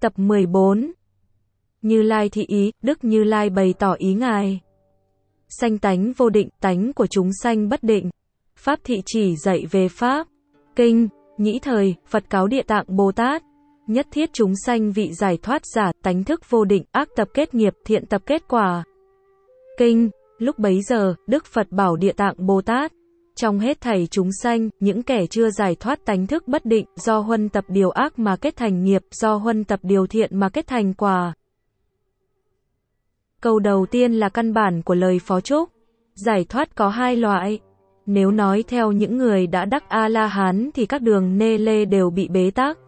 Tập 14 Như Lai thị ý, Đức Như Lai bày tỏ ý Ngài. Sanh tánh vô định, tánh của chúng sanh bất định. Pháp thị chỉ dạy về Pháp. Kinh, nhĩ thời, Phật cáo địa tạng Bồ Tát. Nhất thiết chúng sanh vị giải thoát giả, tánh thức vô định, ác tập kết nghiệp, thiện tập kết quả. Kinh, lúc bấy giờ, Đức Phật bảo địa tạng Bồ Tát. Trong hết thảy chúng sanh, những kẻ chưa giải thoát tánh thức bất định, do huân tập điều ác mà kết thành nghiệp, do huân tập điều thiện mà kết thành quả. Câu đầu tiên là căn bản của lời phó chúc. Giải thoát có hai loại. Nếu nói theo những người đã đắc A-la-hán thì các đường nê lê đều bị bế tắc.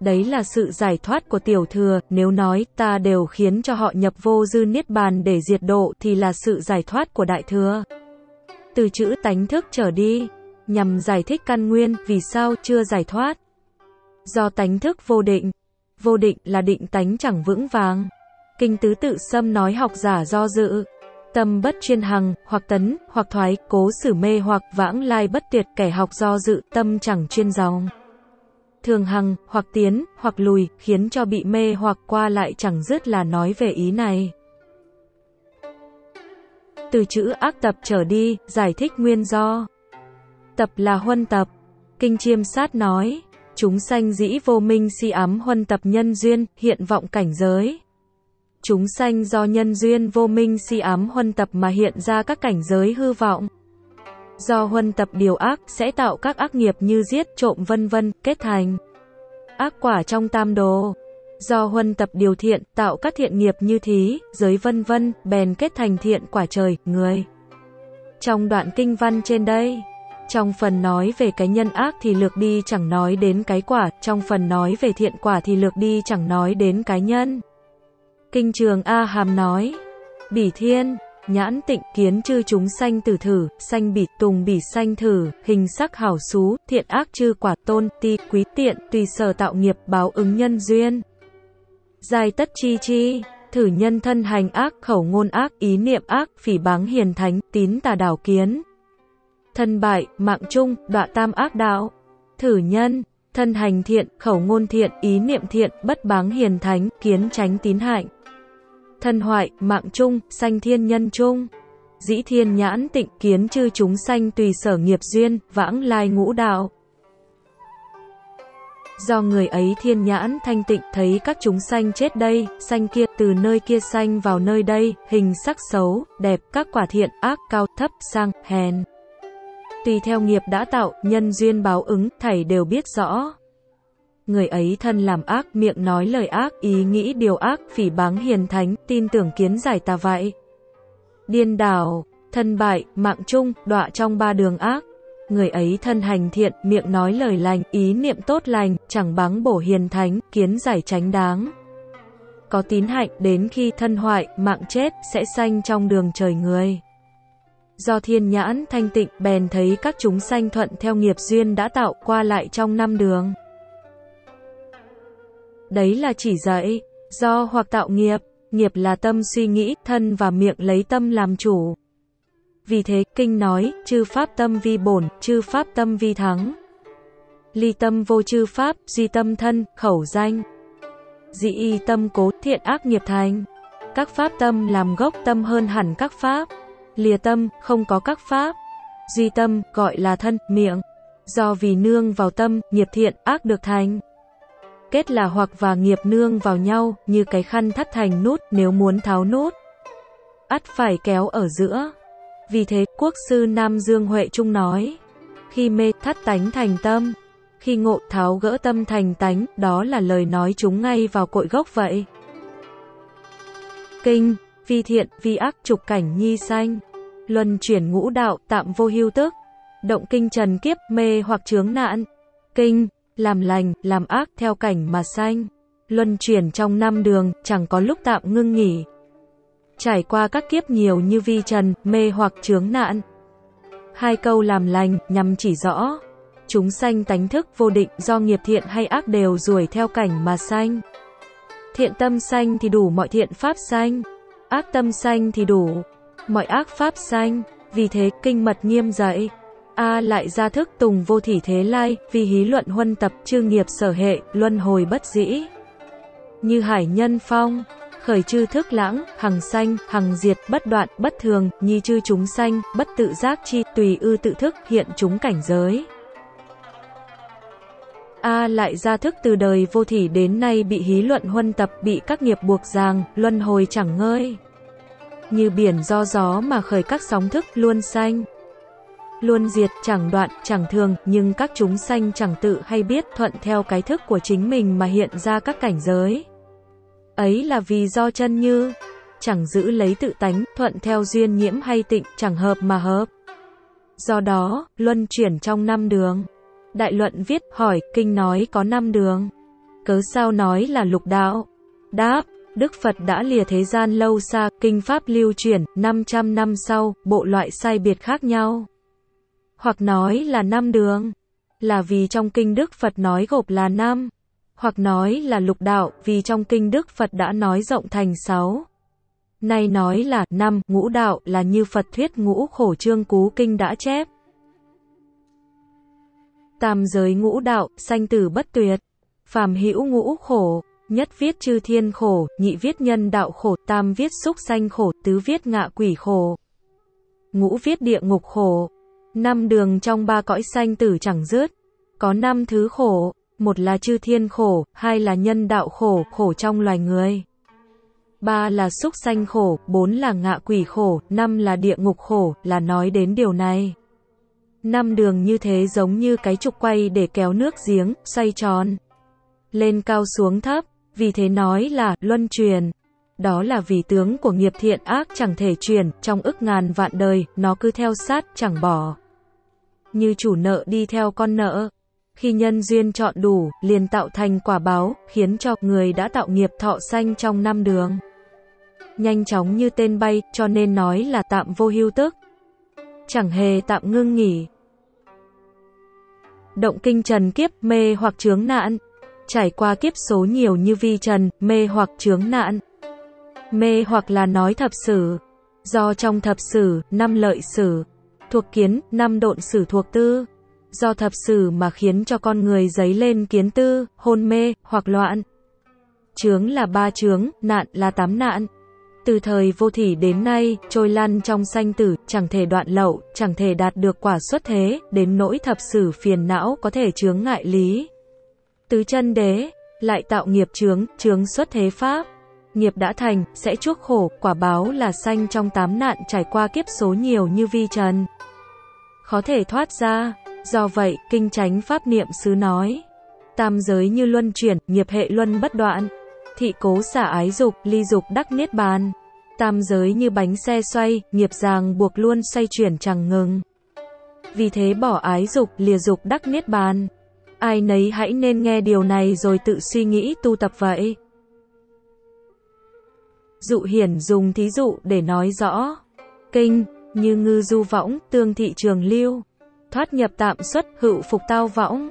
Đấy là sự giải thoát của tiểu thừa, nếu nói ta đều khiến cho họ nhập vô dư niết bàn để diệt độ thì là sự giải thoát của đại thừa từ chữ tánh thức trở đi, nhằm giải thích căn nguyên vì sao chưa giải thoát. Do tánh thức vô định, vô định là định tánh chẳng vững vàng. Kinh tứ tự xâm nói học giả do dự, tâm bất chuyên hằng, hoặc tấn, hoặc thoái, cố xử mê hoặc vãng lai bất tuyệt kẻ học do dự, tâm chẳng chuyên dòng. Thường hằng, hoặc tiến, hoặc lùi, khiến cho bị mê hoặc qua lại chẳng dứt là nói về ý này từ chữ ác tập trở đi, giải thích nguyên do. Tập là huân tập. Kinh chiêm sát nói, chúng sanh dĩ vô minh si ám huân tập nhân duyên, hiện vọng cảnh giới. Chúng sanh do nhân duyên vô minh si ám huân tập mà hiện ra các cảnh giới hư vọng. Do huân tập điều ác sẽ tạo các ác nghiệp như giết, trộm vân vân, kết thành ác quả trong tam đồ do huân tập điều thiện, tạo các thiện nghiệp như thí, giới vân vân, bèn kết thành thiện quả trời, người. Trong đoạn kinh văn trên đây, trong phần nói về cái nhân ác thì lược đi chẳng nói đến cái quả, trong phần nói về thiện quả thì lược đi chẳng nói đến cái nhân. Kinh trường A Hàm nói, Bỉ Thiên, nhãn tịnh kiến chư chúng sanh tử thử, sanh bỉ tùng bỉ sanh thử, hình sắc hảo xú, thiện ác chư quả tôn, ti quý tiện, tùy sở tạo nghiệp báo ứng nhân duyên. Giai tất chi chi, thử nhân thân hành ác, khẩu ngôn ác, ý niệm ác, phỉ báng hiền thánh, tín tà đảo kiến. Thân bại, mạng chung đọa tam ác đạo. Thử nhân, thân hành thiện, khẩu ngôn thiện, ý niệm thiện, bất báng hiền thánh, kiến tránh tín hạnh. Thân hoại, mạng chung sanh thiên nhân chung Dĩ thiên nhãn tịnh kiến chư chúng sanh tùy sở nghiệp duyên, vãng lai ngũ đạo. Do người ấy thiên nhãn thanh tịnh thấy các chúng sanh chết đây, sanh kia từ nơi kia sanh vào nơi đây, hình sắc xấu, đẹp, các quả thiện, ác, cao, thấp, sang, hèn. Tùy theo nghiệp đã tạo, nhân duyên báo ứng, thảy đều biết rõ. Người ấy thân làm ác, miệng nói lời ác, ý nghĩ điều ác, phỉ báng hiền thánh, tin tưởng kiến giải tà vậy. Điên đảo, thân bại, mạng chung, đọa trong ba đường ác người ấy thân hành thiện, miệng nói lời lành, ý niệm tốt lành, chẳng báng bổ hiền thánh, kiến giải tránh đáng. Có tín hạnh đến khi thân hoại, mạng chết, sẽ sanh trong đường trời người. Do thiên nhãn thanh tịnh bèn thấy các chúng sanh thuận theo nghiệp duyên đã tạo qua lại trong năm đường. Đấy là chỉ dạy, do hoặc tạo nghiệp, nghiệp là tâm suy nghĩ, thân và miệng lấy tâm làm chủ. Vì thế, kinh nói, chư pháp tâm vi bổn, chư pháp tâm vi thắng. Ly tâm vô chư pháp, duy tâm thân, khẩu danh. Dị y tâm cố, thiện ác nghiệp thành. Các pháp tâm làm gốc tâm hơn hẳn các pháp. Lìa tâm, không có các pháp. Duy tâm, gọi là thân, miệng. Do vì nương vào tâm, nghiệp thiện, ác được thành. Kết là hoặc và nghiệp nương vào nhau, như cái khăn thắt thành nút, nếu muốn tháo nút. ắt phải kéo ở giữa. Vì thế, quốc sư Nam Dương Huệ Trung nói, khi mê thắt tánh thành tâm, khi ngộ tháo gỡ tâm thành tánh, đó là lời nói chúng ngay vào cội gốc vậy. Kinh, vi thiện, vi ác trục cảnh nhi sanh, luân chuyển ngũ đạo, tạm vô hưu tức, động kinh trần kiếp, mê hoặc chướng nạn, kinh, làm lành, làm ác theo cảnh mà sanh, luân chuyển trong năm đường, chẳng có lúc tạm ngưng nghỉ, trải qua các kiếp nhiều như vi trần, mê hoặc chướng nạn. Hai câu làm lành nhằm chỉ rõ, chúng sanh tánh thức vô định do nghiệp thiện hay ác đều ruổi theo cảnh mà sanh. Thiện tâm sanh thì đủ mọi thiện pháp sanh, ác tâm sanh thì đủ mọi ác pháp sanh, vì thế kinh mật nghiêm dạy. A lại ra thức tùng vô thỉ thế lai, vì hí luận huân tập chư nghiệp sở hệ, luân hồi bất dĩ. như hải nhân phong, khởi chư thức lãng, hằng sanh, hằng diệt, bất đoạn, bất thường, nhi chư chúng sanh, bất tự giác chi, tùy ư tự thức, hiện chúng cảnh giới. A lại ra thức từ đời vô thỉ đến nay bị hí luận huân tập, bị các nghiệp buộc ràng, luân hồi chẳng ngơi. Như biển do gió mà khởi các sóng thức luôn sanh. Luôn diệt chẳng đoạn, chẳng thường, nhưng các chúng sanh chẳng tự hay biết thuận theo cái thức của chính mình mà hiện ra các cảnh giới. Ấy là vì do chân như, chẳng giữ lấy tự tánh, thuận theo duyên nhiễm hay tịnh, chẳng hợp mà hợp. Do đó, luân chuyển trong năm đường. Đại luận viết, hỏi, kinh nói có năm đường. Cớ sao nói là lục đạo? Đáp, Đức Phật đã lìa thế gian lâu xa, kinh pháp lưu truyền, 500 năm sau, bộ loại sai biệt khác nhau. Hoặc nói là năm đường, là vì trong kinh Đức Phật nói gộp là năm hoặc nói là lục đạo, vì trong kinh Đức Phật đã nói rộng thành sáu. Nay nói là năm, ngũ đạo là như Phật thuyết ngũ khổ trương cú kinh đã chép. Tam giới ngũ đạo, sanh tử bất tuyệt. Phàm hữu ngũ khổ, nhất viết chư thiên khổ, nhị viết nhân đạo khổ, tam viết xúc sanh khổ, tứ viết ngạ quỷ khổ. Ngũ viết địa ngục khổ. Năm đường trong ba cõi sanh tử chẳng dứt. Có năm thứ khổ, một là chư thiên khổ, hai là nhân đạo khổ, khổ trong loài người. Ba là xúc sanh khổ, bốn là ngạ quỷ khổ, năm là địa ngục khổ, là nói đến điều này. Năm đường như thế giống như cái trục quay để kéo nước giếng, xoay tròn. Lên cao xuống thấp, vì thế nói là luân truyền. Đó là vì tướng của nghiệp thiện ác chẳng thể truyền, trong ức ngàn vạn đời, nó cứ theo sát, chẳng bỏ. Như chủ nợ đi theo con nợ. Khi nhân duyên chọn đủ, liền tạo thành quả báo, khiến cho người đã tạo nghiệp thọ sanh trong năm đường. Nhanh chóng như tên bay, cho nên nói là tạm vô hưu tức. Chẳng hề tạm ngưng nghỉ. Động kinh trần kiếp, mê hoặc chướng nạn. Trải qua kiếp số nhiều như vi trần, mê hoặc chướng nạn. Mê hoặc là nói thập sử. Do trong thập sử, năm lợi sử, thuộc kiến, năm độn sử thuộc tư do thập sử mà khiến cho con người dấy lên kiến tư, hôn mê, hoặc loạn. Chướng là ba chướng, nạn là tám nạn. Từ thời vô thỉ đến nay, trôi lăn trong sanh tử, chẳng thể đoạn lậu, chẳng thể đạt được quả xuất thế, đến nỗi thập sử phiền não có thể chướng ngại lý. Tứ chân đế, lại tạo nghiệp chướng, chướng xuất thế pháp. Nghiệp đã thành, sẽ chuốc khổ, quả báo là sanh trong tám nạn trải qua kiếp số nhiều như vi trần. Khó thể thoát ra. Do vậy, kinh chánh pháp niệm xứ nói, tam giới như luân chuyển, nghiệp hệ luân bất đoạn, thị cố xả ái dục, ly dục đắc niết bàn. Tam giới như bánh xe xoay, nghiệp ràng buộc luôn xoay chuyển chẳng ngừng. Vì thế bỏ ái dục, lìa dục đắc niết bàn. Ai nấy hãy nên nghe điều này rồi tự suy nghĩ tu tập vậy. Dụ hiển dùng thí dụ để nói rõ. Kinh, như ngư du võng, tương thị trường lưu thoát nhập tạm xuất, hữu phục tao võng.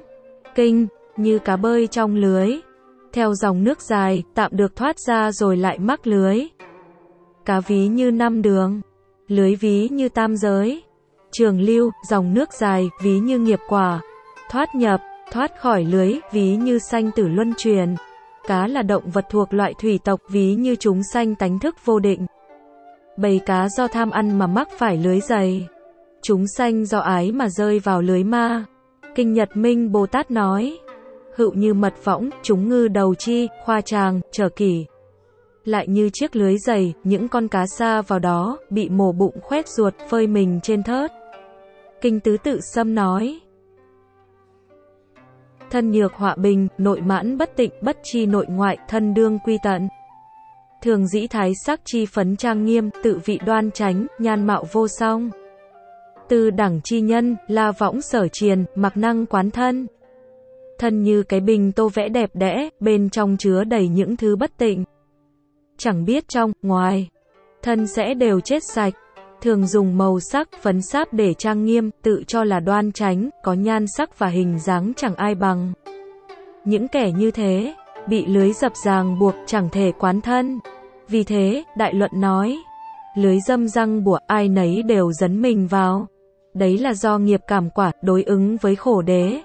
Kinh, như cá bơi trong lưới. Theo dòng nước dài, tạm được thoát ra rồi lại mắc lưới. Cá ví như năm đường, lưới ví như tam giới. Trường lưu, dòng nước dài, ví như nghiệp quả. Thoát nhập, thoát khỏi lưới, ví như sanh tử luân truyền. Cá là động vật thuộc loại thủy tộc, ví như chúng sanh tánh thức vô định. Bầy cá do tham ăn mà mắc phải lưới dày chúng sanh do ái mà rơi vào lưới ma. Kinh Nhật Minh Bồ Tát nói, hữu như mật võng, chúng ngư đầu chi, khoa tràng, trở kỷ. Lại như chiếc lưới dày, những con cá xa vào đó, bị mổ bụng khoét ruột, phơi mình trên thớt. Kinh Tứ Tự Sâm nói, thân nhược họa bình, nội mãn bất tịnh, bất chi nội ngoại, thân đương quy tận. Thường dĩ thái sắc chi phấn trang nghiêm, tự vị đoan tránh, nhan mạo vô song từ đẳng chi nhân, la võng sở triền, mặc năng quán thân. Thân như cái bình tô vẽ đẹp đẽ, bên trong chứa đầy những thứ bất tịnh. Chẳng biết trong, ngoài, thân sẽ đều chết sạch. Thường dùng màu sắc, phấn sáp để trang nghiêm, tự cho là đoan tránh, có nhan sắc và hình dáng chẳng ai bằng. Những kẻ như thế, bị lưới dập ràng buộc chẳng thể quán thân. Vì thế, đại luận nói, lưới dâm răng buộc ai nấy đều dấn mình vào đấy là do nghiệp cảm quả đối ứng với khổ đế.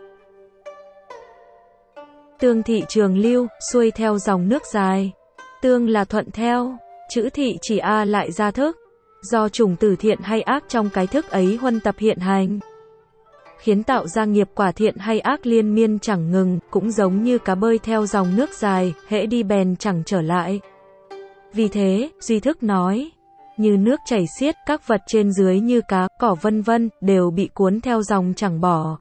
Tương thị trường lưu, xuôi theo dòng nước dài. Tương là thuận theo, chữ thị chỉ A lại ra thức. Do chủng tử thiện hay ác trong cái thức ấy huân tập hiện hành khiến tạo ra nghiệp quả thiện hay ác liên miên chẳng ngừng, cũng giống như cá bơi theo dòng nước dài, hễ đi bèn chẳng trở lại. Vì thế, Duy Thức nói, như nước chảy xiết, các vật trên dưới như cá, cỏ vân vân, đều bị cuốn theo dòng chẳng bỏ.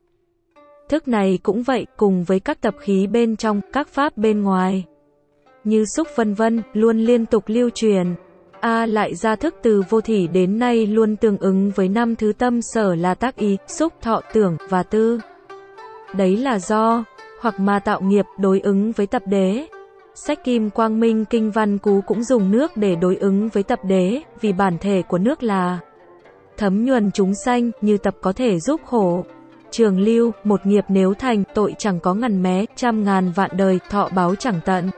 Thức này cũng vậy, cùng với các tập khí bên trong, các pháp bên ngoài. Như xúc vân vân, luôn liên tục lưu truyền. A lại ra thức từ vô thỉ đến nay luôn tương ứng với năm thứ tâm sở là tác ý, xúc, thọ, tưởng và tư. Đấy là do, hoặc mà tạo nghiệp đối ứng với tập đế. Sách Kim Quang Minh Kinh Văn Cú cũng dùng nước để đối ứng với tập đế, vì bản thể của nước là thấm nhuần chúng sanh, như tập có thể giúp khổ. Trường lưu, một nghiệp nếu thành, tội chẳng có ngàn mé, trăm ngàn vạn đời, thọ báo chẳng tận.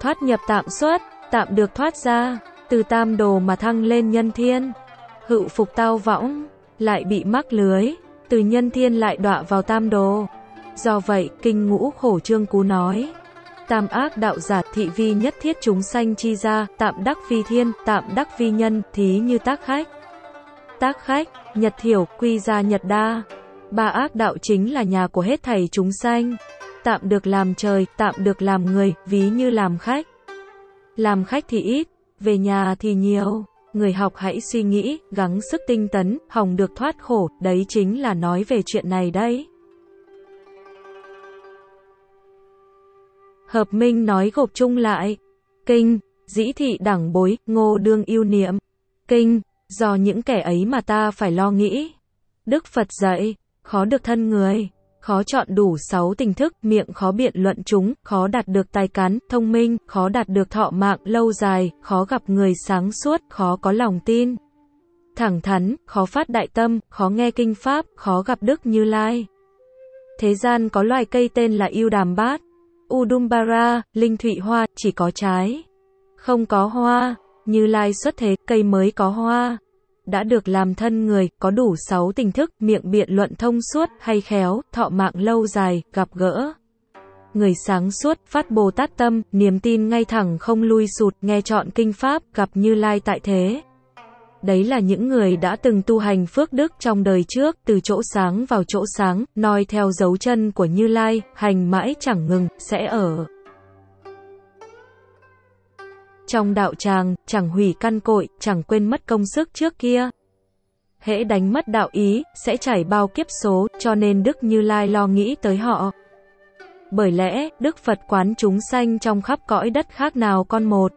Thoát nhập tạm xuất, tạm được thoát ra, từ tam đồ mà thăng lên nhân thiên. Hữu phục tao võng, lại bị mắc lưới, từ nhân thiên lại đọa vào tam đồ. Do vậy, kinh ngũ khổ trương cú nói, tam ác đạo giả thị vi nhất thiết chúng sanh chi ra, tạm đắc vi thiên, tạm đắc vi nhân, thí như tác khách. Tác khách, nhật thiểu, quy ra nhật đa. Ba ác đạo chính là nhà của hết thầy chúng sanh. Tạm được làm trời, tạm được làm người, ví như làm khách. Làm khách thì ít, về nhà thì nhiều. Người học hãy suy nghĩ, gắng sức tinh tấn, hòng được thoát khổ, đấy chính là nói về chuyện này đấy. Hợp Minh nói gộp chung lại. Kinh, dĩ thị đẳng bối, ngô đương yêu niệm. Kinh, do những kẻ ấy mà ta phải lo nghĩ. Đức Phật dạy, khó được thân người, khó chọn đủ sáu tình thức, miệng khó biện luận chúng, khó đạt được tài cán, thông minh, khó đạt được thọ mạng lâu dài, khó gặp người sáng suốt, khó có lòng tin. Thẳng thắn, khó phát đại tâm, khó nghe kinh pháp, khó gặp Đức Như Lai. Thế gian có loài cây tên là yêu đàm bát, Udumbara, linh thụy hoa, chỉ có trái. Không có hoa, như lai xuất thế, cây mới có hoa. Đã được làm thân người, có đủ sáu tình thức, miệng biện luận thông suốt, hay khéo, thọ mạng lâu dài, gặp gỡ. Người sáng suốt, phát Bồ Tát tâm, niềm tin ngay thẳng không lui sụt, nghe chọn kinh pháp, gặp như lai tại thế. Đấy là những người đã từng tu hành phước đức trong đời trước, từ chỗ sáng vào chỗ sáng, noi theo dấu chân của Như Lai, hành mãi chẳng ngừng, sẽ ở. Trong đạo tràng, chẳng hủy căn cội, chẳng quên mất công sức trước kia. Hễ đánh mất đạo ý, sẽ chảy bao kiếp số, cho nên Đức Như Lai lo nghĩ tới họ. Bởi lẽ, Đức Phật quán chúng sanh trong khắp cõi đất khác nào con một.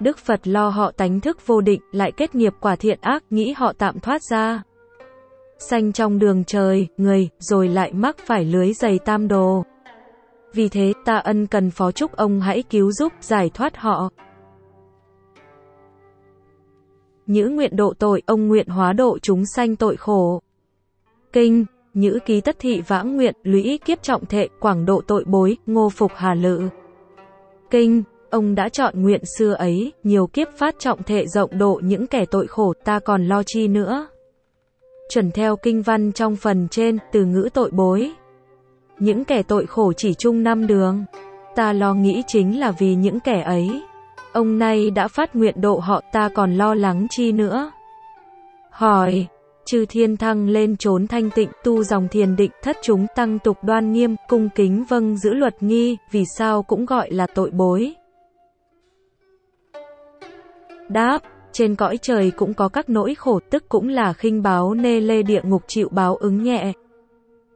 Đức Phật lo họ tánh thức vô định, lại kết nghiệp quả thiện ác, nghĩ họ tạm thoát ra. Sanh trong đường trời, người, rồi lại mắc phải lưới dày tam đồ. Vì thế, ta ân cần phó chúc ông hãy cứu giúp, giải thoát họ. Nhữ nguyện độ tội, ông nguyện hóa độ chúng sanh tội khổ. Kinh, Nhữ ký tất thị vãng nguyện, lũy kiếp trọng thệ, quảng độ tội bối, ngô phục hà lự. Kinh, Ông đã chọn nguyện xưa ấy, nhiều kiếp phát trọng thệ rộng độ những kẻ tội khổ, ta còn lo chi nữa. Chuẩn theo kinh văn trong phần trên, từ ngữ tội bối. Những kẻ tội khổ chỉ chung năm đường. Ta lo nghĩ chính là vì những kẻ ấy. Ông nay đã phát nguyện độ họ, ta còn lo lắng chi nữa. Hỏi, chư thiên thăng lên trốn thanh tịnh, tu dòng thiền định, thất chúng tăng tục đoan nghiêm, cung kính vâng giữ luật nghi, vì sao cũng gọi là tội bối. Đáp, trên cõi trời cũng có các nỗi khổ tức cũng là khinh báo nê lê địa ngục chịu báo ứng nhẹ.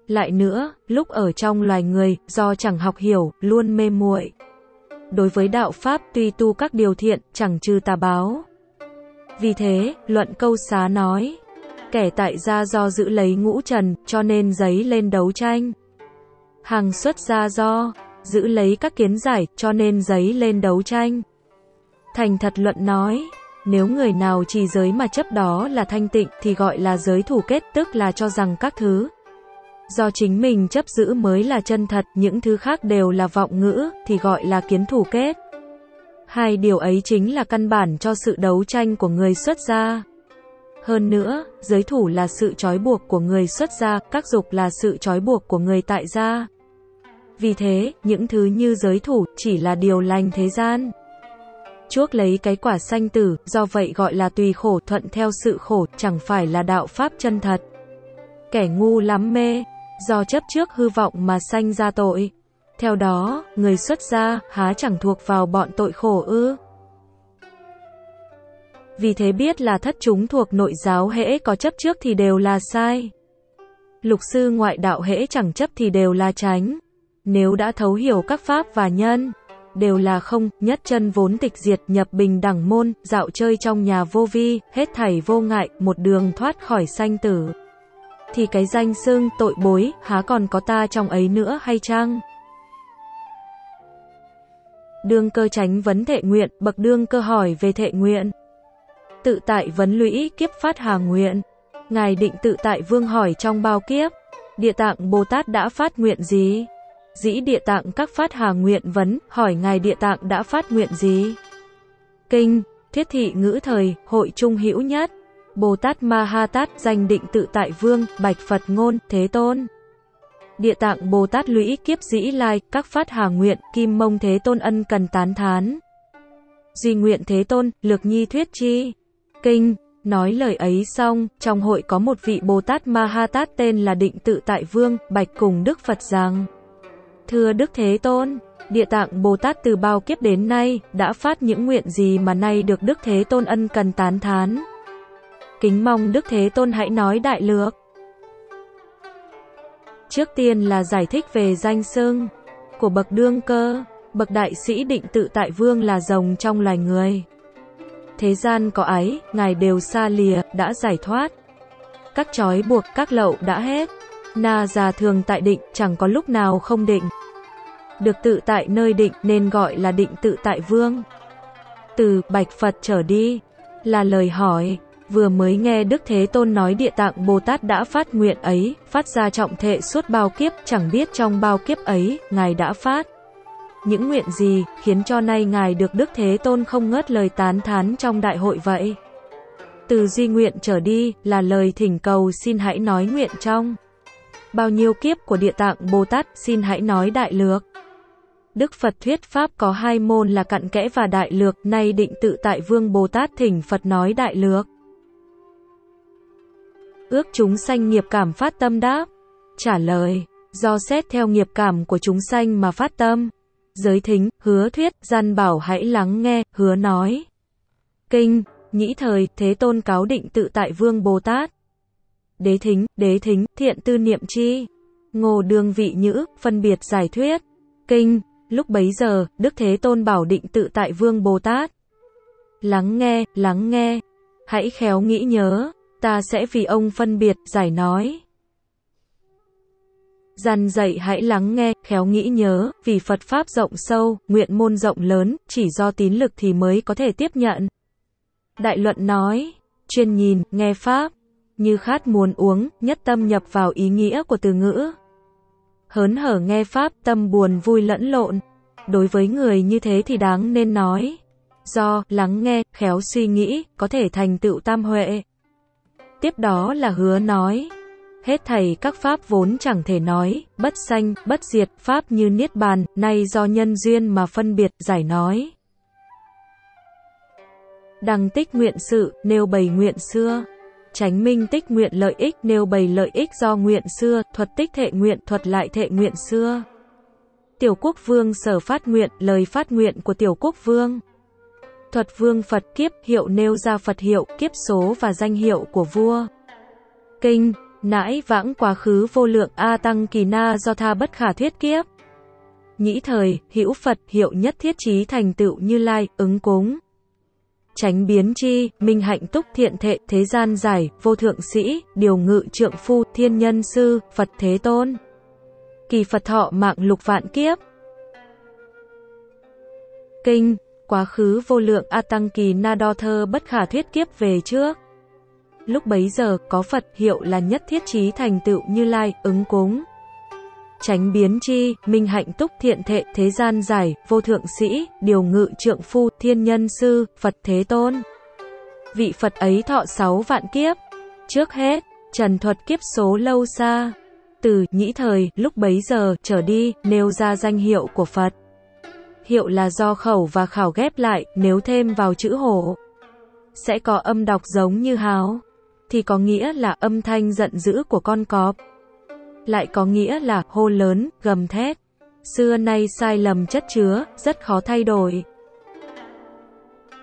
Lại nữa, lúc ở trong loài người, do chẳng học hiểu, luôn mê muội. Đối với đạo Pháp tuy tu các điều thiện, chẳng trừ tà báo. Vì thế, luận câu xá nói, kẻ tại gia do giữ lấy ngũ trần, cho nên giấy lên đấu tranh. Hàng xuất gia do, giữ lấy các kiến giải, cho nên giấy lên đấu tranh. Thành thật luận nói, nếu người nào chỉ giới mà chấp đó là thanh tịnh thì gọi là giới thủ kết tức là cho rằng các thứ do chính mình chấp giữ mới là chân thật, những thứ khác đều là vọng ngữ thì gọi là kiến thủ kết. Hai điều ấy chính là căn bản cho sự đấu tranh của người xuất gia. Hơn nữa, giới thủ là sự trói buộc của người xuất gia, các dục là sự trói buộc của người tại gia. Vì thế, những thứ như giới thủ chỉ là điều lành thế gian. Chuốc lấy cái quả sanh tử, do vậy gọi là tùy khổ thuận theo sự khổ, chẳng phải là đạo pháp chân thật. Kẻ ngu lắm mê, do chấp trước hư vọng mà sanh ra tội. Theo đó, người xuất gia há chẳng thuộc vào bọn tội khổ ư? Vì thế biết là thất chúng thuộc nội giáo hễ có chấp trước thì đều là sai. Lục sư ngoại đạo hễ chẳng chấp thì đều là tránh. Nếu đã thấu hiểu các pháp và nhân, đều là không, nhất chân vốn tịch diệt nhập bình đẳng môn, dạo chơi trong nhà vô vi, hết thảy vô ngại, một đường thoát khỏi sanh tử. Thì cái danh xương tội bối, há còn có ta trong ấy nữa hay chăng? Đương cơ tránh vấn thệ nguyện, bậc đương cơ hỏi về thệ nguyện. Tự tại vấn lũy kiếp phát hà nguyện. Ngài định tự tại vương hỏi trong bao kiếp. Địa tạng Bồ Tát đã phát nguyện gì? Dĩ địa tạng các phát hà nguyện vấn, hỏi Ngài địa tạng đã phát nguyện gì? Kinh, thiết thị ngữ thời, hội trung hữu nhất. Bồ Tát Ma Ha Tát danh định tự tại vương, bạch Phật ngôn, thế tôn. Địa tạng Bồ Tát lũy kiếp dĩ lai, các phát hà nguyện, kim mông thế tôn ân cần tán thán. Duy nguyện thế tôn, lược nhi thuyết chi. Kinh, nói lời ấy xong, trong hội có một vị Bồ Tát Ma Ha Tát tên là Định Tự Tại Vương, bạch cùng Đức Phật rằng. Thưa Đức Thế Tôn, Địa tạng Bồ Tát từ bao kiếp đến nay, đã phát những nguyện gì mà nay được Đức Thế Tôn ân cần tán thán. Kính mong Đức Thế Tôn hãy nói đại lược. Trước tiên là giải thích về danh xưng của bậc đương cơ, bậc đại sĩ định tự tại vương là rồng trong loài người. Thế gian có ấy ngài đều xa lìa, đã giải thoát. Các trói buộc, các lậu đã hết. Na già thường tại định, chẳng có lúc nào không định. Được tự tại nơi định nên gọi là định tự tại vương. Từ Bạch Phật trở đi là lời hỏi. Vừa mới nghe Đức Thế Tôn nói Địa Tạng Bồ Tát đã phát nguyện ấy, phát ra trọng thệ suốt bao kiếp, chẳng biết trong bao kiếp ấy, Ngài đã phát. Những nguyện gì, khiến cho nay Ngài được Đức Thế Tôn không ngớt lời tán thán trong đại hội vậy? Từ di nguyện trở đi, là lời thỉnh cầu xin hãy nói nguyện trong. Bao nhiêu kiếp của Địa Tạng Bồ Tát, xin hãy nói đại lược. Đức Phật thuyết Pháp có hai môn là cặn kẽ và đại lược, nay định tự tại Vương Bồ Tát thỉnh Phật nói đại lược ước chúng sanh nghiệp cảm phát tâm đáp. Trả lời, do xét theo nghiệp cảm của chúng sanh mà phát tâm. Giới thính, hứa thuyết, gian bảo hãy lắng nghe, hứa nói. Kinh, nhĩ thời, thế tôn cáo định tự tại vương Bồ Tát. Đế thính, đế thính, thiện tư niệm chi. Ngô đương vị nhữ, phân biệt giải thuyết. Kinh, lúc bấy giờ, Đức Thế Tôn bảo định tự tại vương Bồ Tát. Lắng nghe, lắng nghe. Hãy khéo nghĩ nhớ, ta sẽ vì ông phân biệt, giải nói. Dằn dạy hãy lắng nghe, khéo nghĩ nhớ, vì Phật Pháp rộng sâu, nguyện môn rộng lớn, chỉ do tín lực thì mới có thể tiếp nhận. Đại luận nói, chuyên nhìn, nghe Pháp, như khát muốn uống, nhất tâm nhập vào ý nghĩa của từ ngữ. Hớn hở nghe Pháp, tâm buồn vui lẫn lộn. Đối với người như thế thì đáng nên nói. Do, lắng nghe, khéo suy nghĩ, có thể thành tựu tam huệ. Tiếp đó là hứa nói. Hết thầy các pháp vốn chẳng thể nói, bất sanh, bất diệt, pháp như niết bàn, nay do nhân duyên mà phân biệt, giải nói. Đăng tích nguyện sự, nêu bày nguyện xưa. Tránh minh tích nguyện lợi ích, nêu bày lợi ích do nguyện xưa, thuật tích thệ nguyện, thuật lại thệ nguyện xưa. Tiểu quốc vương sở phát nguyện, lời phát nguyện của tiểu quốc vương. Thuật vương Phật kiếp hiệu nêu ra Phật hiệu, kiếp số và danh hiệu của vua. Kinh, nãi vãng quá khứ vô lượng A Tăng Kỳ Na do tha bất khả thuyết kiếp. Nhĩ thời, hữu Phật hiệu nhất thiết trí thành tựu như lai, ứng cúng. Tránh biến chi, minh hạnh túc thiện thệ, thế gian giải, vô thượng sĩ, điều ngự trượng phu, thiên nhân sư, Phật Thế Tôn. Kỳ Phật thọ mạng lục vạn kiếp. Kinh quá khứ vô lượng A Tăng Kỳ Na Đo Thơ bất khả thuyết kiếp về trước. Lúc bấy giờ, có Phật hiệu là nhất thiết trí thành tựu như lai, ứng cúng. Tránh biến chi, minh hạnh túc thiện thệ, thế gian giải, vô thượng sĩ, điều ngự trượng phu, thiên nhân sư, Phật Thế Tôn. Vị Phật ấy thọ sáu vạn kiếp. Trước hết, trần thuật kiếp số lâu xa. Từ nhĩ thời, lúc bấy giờ, trở đi, nêu ra danh hiệu của Phật. Hiệu là do khẩu và khảo ghép lại, nếu thêm vào chữ hổ. Sẽ có âm đọc giống như háo. Thì có nghĩa là âm thanh giận dữ của con cọp. Lại có nghĩa là hô lớn, gầm thét. Xưa nay sai lầm chất chứa, rất khó thay đổi.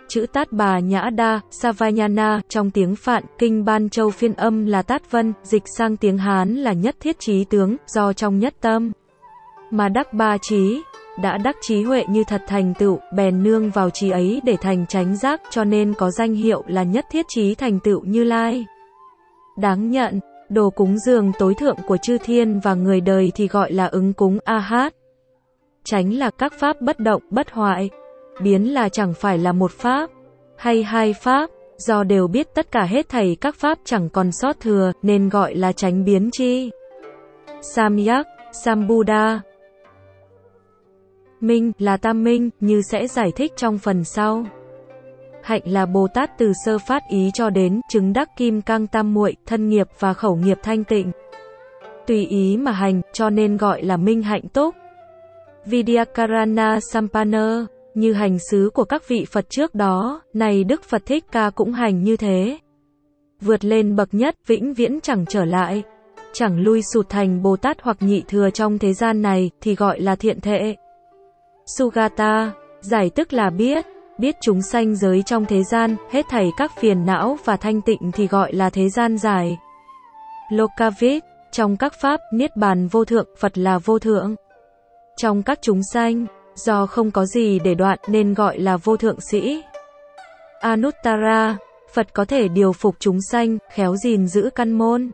Chữ Tát Bà Nhã Đa, Savayana, trong tiếng Phạn, Kinh Ban Châu phiên âm là Tát Vân, dịch sang tiếng Hán là nhất thiết trí tướng, do trong nhất tâm. Mà đắc ba trí, đã đắc trí huệ như thật thành tựu, bèn nương vào trí ấy để thành tránh giác, cho nên có danh hiệu là nhất thiết trí thành tựu như lai. Đáng nhận, đồ cúng dường tối thượng của chư thiên và người đời thì gọi là ứng cúng A-hát. Tránh là các pháp bất động, bất hoại biến là chẳng phải là một pháp, hay hai pháp, do đều biết tất cả hết thầy các pháp chẳng còn sót thừa, nên gọi là tránh biến chi. Samyak, Sambuddha Minh là tam minh, như sẽ giải thích trong phần sau. Hạnh là Bồ Tát từ sơ phát ý cho đến chứng đắc kim cang tam muội, thân nghiệp và khẩu nghiệp thanh tịnh. Tùy ý mà hành, cho nên gọi là minh hạnh tốt Vidyakarana sampana như hành xứ của các vị Phật trước đó, này Đức Phật Thích Ca cũng hành như thế. Vượt lên bậc nhất, vĩnh viễn chẳng trở lại. Chẳng lui sụt thành Bồ Tát hoặc nhị thừa trong thế gian này, thì gọi là thiện thệ. Sugata, giải tức là biết, biết chúng sanh giới trong thế gian, hết thảy các phiền não và thanh tịnh thì gọi là thế gian giải. Lokavit, trong các pháp, Niết Bàn vô thượng, Phật là vô thượng. Trong các chúng sanh, do không có gì để đoạn nên gọi là vô thượng sĩ. Anuttara, Phật có thể điều phục chúng sanh, khéo gìn giữ căn môn.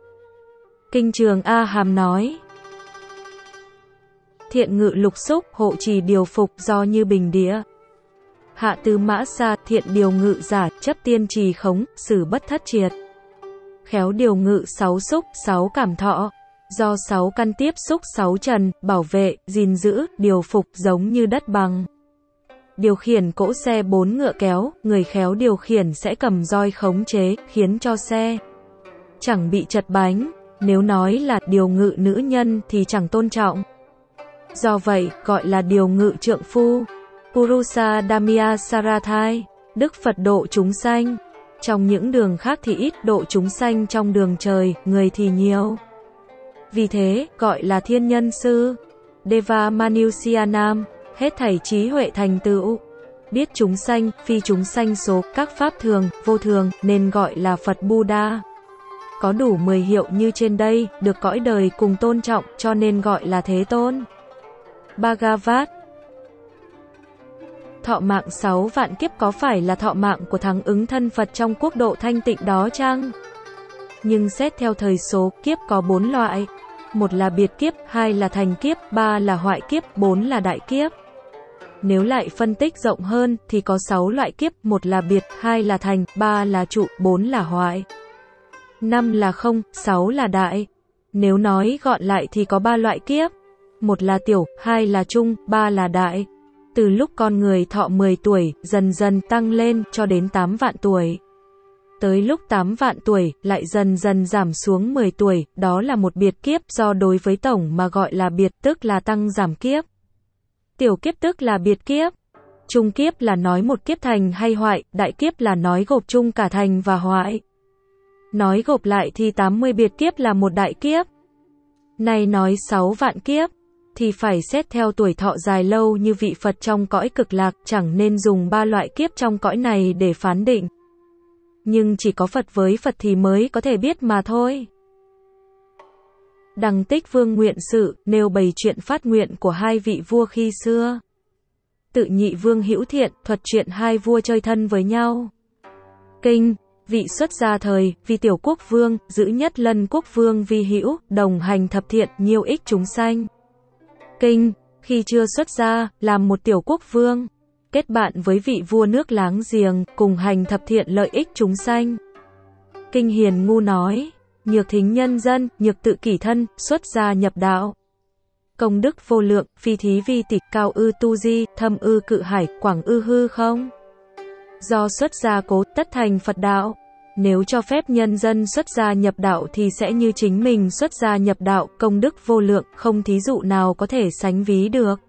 Kinh trường A Hàm nói, thiện ngự lục xúc, hộ trì điều phục do như bình địa. Hạ tư mã xa thiện điều ngự giả, chấp tiên trì khống, xử bất thất triệt. Khéo điều ngự sáu xúc, sáu cảm thọ do sáu căn tiếp xúc sáu trần, bảo vệ, gìn giữ, điều phục giống như đất bằng. Điều khiển cỗ xe bốn ngựa kéo, người khéo điều khiển sẽ cầm roi khống chế, khiến cho xe chẳng bị chật bánh. Nếu nói là điều ngự nữ nhân thì chẳng tôn trọng. Do vậy, gọi là điều ngự trượng phu. Purusa Damya Sarathai, Đức Phật độ chúng sanh. Trong những đường khác thì ít độ chúng sanh trong đường trời, người thì nhiều. Vì thế, gọi là thiên nhân sư. Deva Manusyanam, hết thảy trí huệ thành tựu. Biết chúng sanh, phi chúng sanh số, các pháp thường, vô thường, nên gọi là Phật Buddha. Có đủ 10 hiệu như trên đây, được cõi đời cùng tôn trọng, cho nên gọi là Thế Tôn. Bhagavat Thọ mạng 6 vạn kiếp có phải là thọ mạng của thắng ứng thân Phật trong quốc độ thanh tịnh đó chăng? Nhưng xét theo thời số, kiếp có 4 loại một là biệt kiếp, hai là thành kiếp, ba là hoại kiếp, bốn là đại kiếp. Nếu lại phân tích rộng hơn thì có 6 loại kiếp, một là biệt, hai là thành, ba là trụ, bốn là hoại. năm là không, sáu là đại. Nếu nói gọn lại thì có ba loại kiếp. Một là tiểu, hai là trung, ba là đại. Từ lúc con người thọ 10 tuổi, dần dần tăng lên cho đến 8 vạn tuổi tới lúc 8 vạn tuổi, lại dần dần giảm xuống 10 tuổi, đó là một biệt kiếp do đối với tổng mà gọi là biệt tức là tăng giảm kiếp. Tiểu kiếp tức là biệt kiếp. Trung kiếp là nói một kiếp thành hay hoại, đại kiếp là nói gộp chung cả thành và hoại. Nói gộp lại thì 80 biệt kiếp là một đại kiếp. Này nói 6 vạn kiếp, thì phải xét theo tuổi thọ dài lâu như vị Phật trong cõi cực lạc, chẳng nên dùng ba loại kiếp trong cõi này để phán định nhưng chỉ có Phật với Phật thì mới có thể biết mà thôi. Đằng tích vương nguyện sự, nêu bày chuyện phát nguyện của hai vị vua khi xưa. Tự nhị vương hữu thiện, thuật chuyện hai vua chơi thân với nhau. Kinh, vị xuất gia thời, vì tiểu quốc vương, giữ nhất lân quốc vương vi hữu, đồng hành thập thiện, nhiều ích chúng sanh. Kinh, khi chưa xuất gia, làm một tiểu quốc vương kết bạn với vị vua nước láng giềng, cùng hành thập thiện lợi ích chúng sanh. Kinh Hiền Ngu nói, nhược thính nhân dân, nhược tự kỷ thân, xuất gia nhập đạo. Công đức vô lượng, phi thí vi tịch cao ư tu di, thâm ư cự hải, quảng ư hư không. Do xuất gia cố tất thành Phật đạo. Nếu cho phép nhân dân xuất gia nhập đạo thì sẽ như chính mình xuất gia nhập đạo, công đức vô lượng, không thí dụ nào có thể sánh ví được.